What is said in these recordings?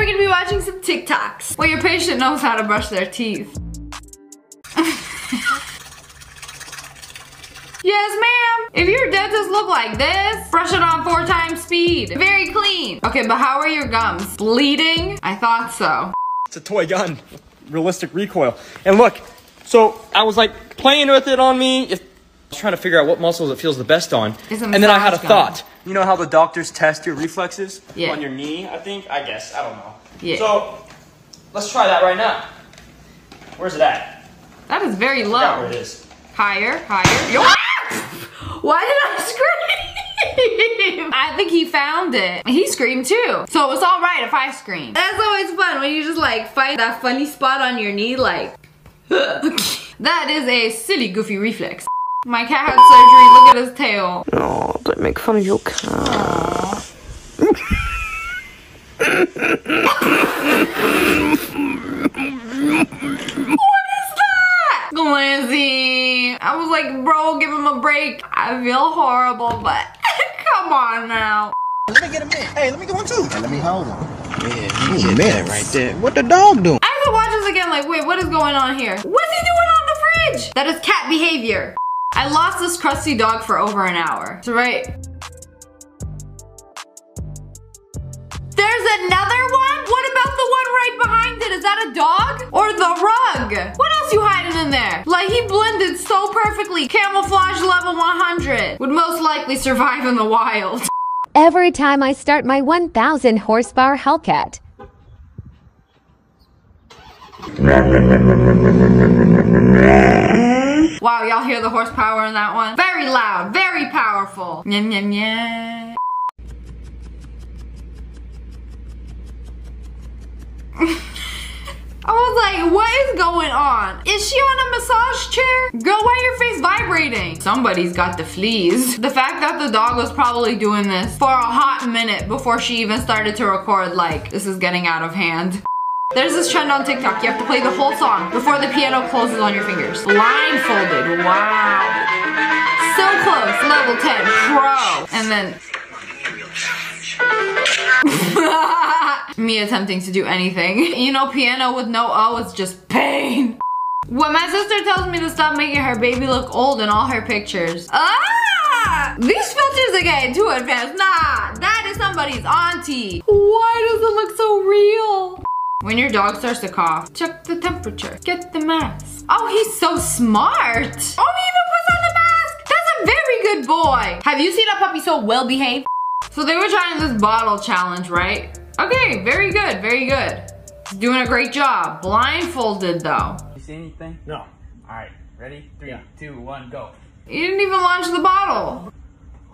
we're gonna be watching some TikToks. Well, your patient knows how to brush their teeth. yes, ma'am. If your dentist look like this, brush it on four times speed. Very clean. Okay, but how are your gums? Bleeding? I thought so. It's a toy gun, realistic recoil. And look, so I was like playing with it on me. It's, I was trying to figure out what muscles it feels the best on. And then I had a gun. thought. You know how the doctors test your reflexes Yeah. on your knee? I think. I guess. I don't know. Yeah. So let's try that right now. Where's it at? That is very I where low. it is. Higher, higher. Yo- ah! Why did I scream? I think he found it. He screamed too. So it was alright if I screamed. That's always fun when you just like find that funny spot on your knee like. that is a silly goofy reflex. My cat had surgery, look at his tail. Oh, don't make fun of your cat. What is that? Glancy. I was like, bro, give him a break. I feel horrible, but come on now. Let me get a minute. Hey, let me get one too. Hey, let me hold him. Yeah, Get that right there. What the dog doing? I have to watch this again, like, wait, what is going on here? What's he doing on the fridge? That is cat behavior. I lost this crusty dog for over an hour. So right. There's another one? What about the one right behind it? Is that a dog? Or the rug? What else you hiding in there? Like he blended so perfectly. Camouflage level 100. Would most likely survive in the wild. Every time I start my 1000 horsepower Hellcat. Wow, y'all hear the horsepower in that one? Very loud, very powerful. Nyam, nyam, nyam. I was like, what is going on? Is she on a massage chair? Girl, why your face vibrating? Somebody's got the fleas. The fact that the dog was probably doing this for a hot minute before she even started to record, like, this is getting out of hand. There's this trend on TikTok. You have to play the whole song before the piano closes on your fingers. Blindfolded. Wow. So close. Level 10. Pro. And then. Me attempting to do anything. You know, piano with no O is just pain. When my sister tells me to stop making her baby look old in all her pictures. Ah! These filters are getting too advanced. Nah, that is somebody's auntie. Why does it look so real? When your dog starts to cough, check the temperature. Get the mask. Oh, he's so smart. Oh, he even puts on the mask. That's a very good boy. Have you seen a puppy so well behaved? So they were trying this bottle challenge, right? Okay, very good, very good. Doing a great job. Blindfolded though. You see anything? No. Alright, ready? Three, two, one, go. He didn't even launch the bottle.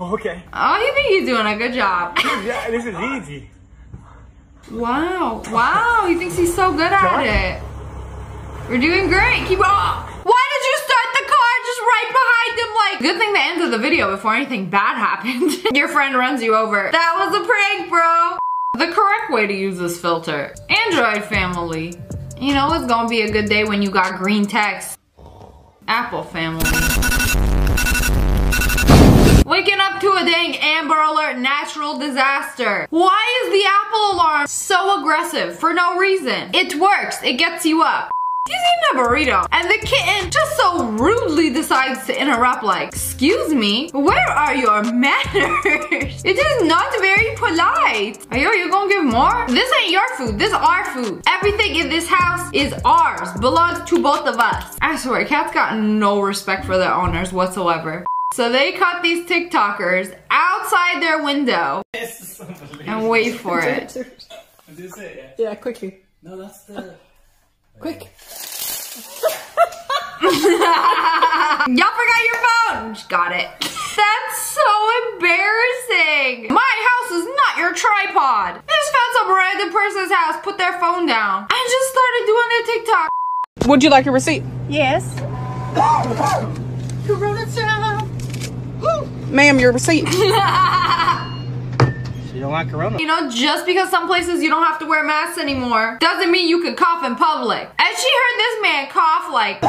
Okay. Oh, you think he's doing a good job. Yeah, this is easy. Wow, wow, he thinks he's so good at it. We're doing great, keep on. Why did you start the car just right behind him like? Good thing they ended the video before anything bad happened. Your friend runs you over. That was a prank, bro. The correct way to use this filter. Android family. You know it's gonna be a good day when you got green text. Apple family. Waking up to a dang Amber Alert natural disaster. Why is the Apple alarm so aggressive for no reason? It works, it gets you up. He's eating a burrito, and the kitten just so rudely decides to interrupt like, excuse me, where are your manners? It is not very polite. Are you gonna give more? This ain't your food, this is our food. Everything in this house is ours, belongs to both of us. I swear, cats got no respect for their owners whatsoever. So they caught these TikTokers outside their window and wait for it. Yeah, quickly. No, that's the. Quick. Y'all forgot your phone. Just Got it. That's so embarrassing. My house is not your tripod. I just found some random person's house, put their phone down, and just started doing their TikTok. Would you like a receipt? Yes. Ma'am, your receipt. You don't like Corona? You know, just because some places you don't have to wear masks anymore doesn't mean you can cough in public. And she heard this man cough like,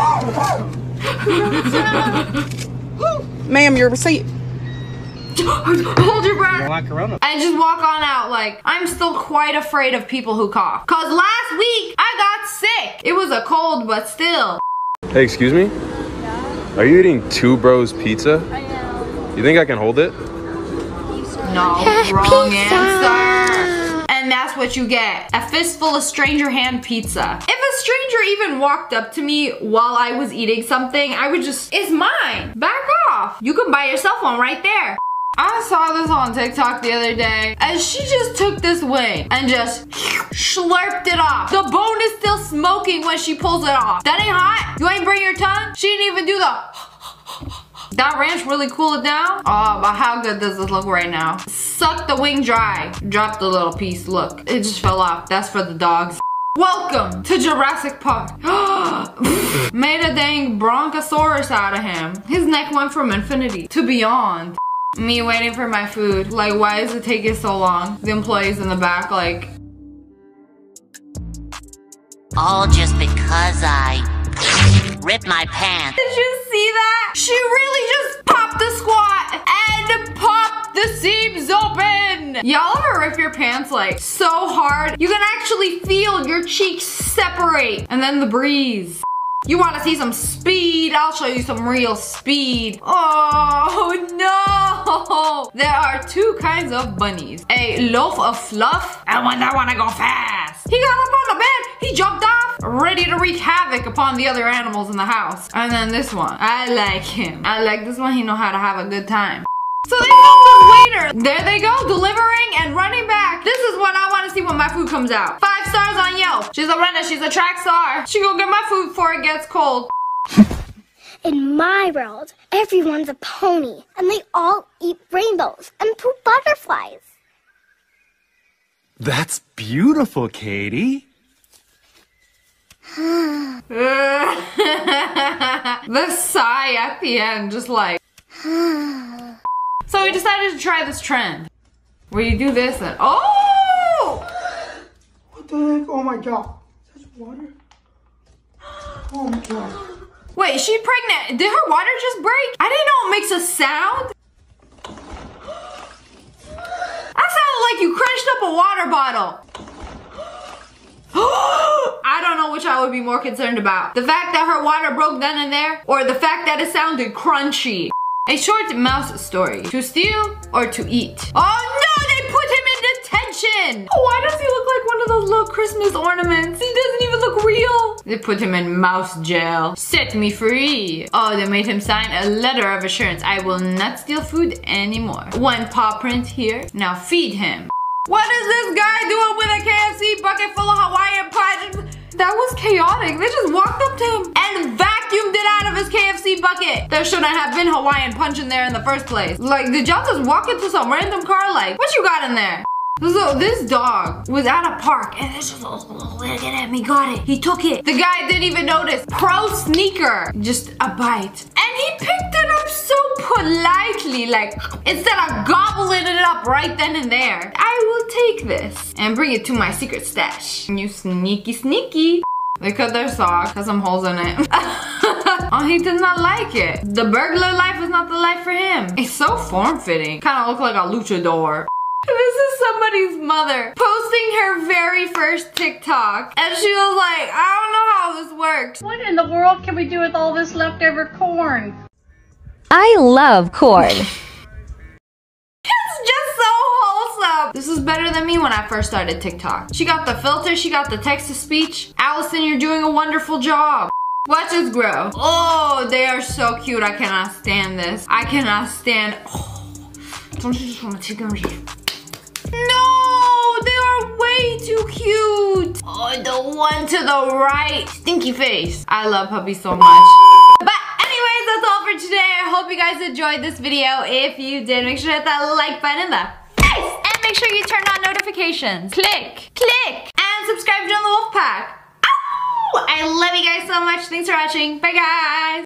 Ma'am, your receipt. hold your You breath. don't like Corona? and just walk on out like I'm still quite afraid of people who cough. Cause last week I got sick. It was a cold, but still. Hey, excuse me? Are you eating Two Bros Pizza? I am. You think I can hold it? No, wrong answer. And that's what you get. A fistful of stranger hand pizza. If a stranger even walked up to me while I was eating something, I would just, it's mine. Back off. You can buy yourself one right there. I saw this on TikTok the other day, and she just took this wing and just slurped it off. The bone is still smoking when she pulls it off. That ain't hot. You ain't bring your tongue. She didn't even do the. That ranch really cool it down. Oh, but how good does this look right now? Suck the wing dry. Drop the little piece. Look, it just fell off. That's for the dogs. Welcome to Jurassic Park. Made a dang bronchosaurus out of him. His neck went from infinity to beyond. Me waiting for my food. Like, why is it taking so long? The employees in the back, like, All just because I ripped my pants. Did you see that? She Y'all ever rip your pants like so hard? You can actually feel your cheeks separate and then the breeze. You want to see some speed? I'll show you some real speed. Oh no! There are two kinds of bunnies. A loaf of fluff and one that want to go fast. He got up on the bed, he jumped off, ready to wreak havoc upon the other animals in the house. And then this one, I like him. I like this one, he know how to have a good time. So they filmed the waiter. There they go, delivering and running back. This is what I want to see when my food comes out. Five stars on Yelp. She's a runner, she's a track star. She go get my food before it gets cold. In my world, everyone's a pony, and they all eat rainbows and poop butterflies. That's beautiful, Katie. the sigh at the end, just like. so we decided to try this trend. Where you do this and. Oh! What the heck? Oh my god. Is that water? Oh my god. Wait, is she pregnant. Did her water just break? I didn't know it makes a sound. That sounded like you crunched up a water bottle. I don't know which I would be more concerned about. The fact that her water broke then and there, or the fact that it sounded crunchy. A short mouse story. To steal or to eat? Oh no, they put him in detention! Why does he look like one of those little Christmas ornaments? He doesn't even look real. They put him in mouse jail. Set me free. Oh, they made him sign a letter of assurance. I will not steal food anymore. One paw print here. Now feed him. What is this guy doing with a KFC bucket full of Hawaiian punch? That was chaotic. They just walked up to him and vacuumed it out of his KFC bucket. There shouldn't have been Hawaiian punch in there in the first place. Like, did y'all just walk into some random car? Like, what you got in there? So this dog was at a park and it's just oh, look at he got it. He took it. The guy didn't even notice. Pro sneaker. Just a bite. And he picked it up so politely, like instead of gobbling it up right then and there. I will take this and bring it to my secret stash. You sneaky sneaky. They cut their sock, got some holes in it. oh, he did not like it. The burglar life is not the life for him. It's so form-fitting. Kind of look like a luchador. This is somebody's mother posting her very first TikTok. And she was like, I don't know how this works. What in the world can we do with all this leftover corn? I love corn. It's just so wholesome. This is better than me when I first started TikTok. She got the filter, she got the text to speech. Allison, you're doing a wonderful job. Watch this grow. Oh, they are so cute. I cannot stand this. I cannot stand. Oh, don't you just want to take them? No, they are way too cute. Oh, the one to the right. Stinky face. I love puppies so much. But anyways, that's all for today. I hope you guys enjoyed this video. If you did, make sure to hit that like button in the face and make sure you turn on notifications. Click, click, and subscribe to the Wolf Pack. Ow! I love you guys so much. Thanks for watching. Bye, guys.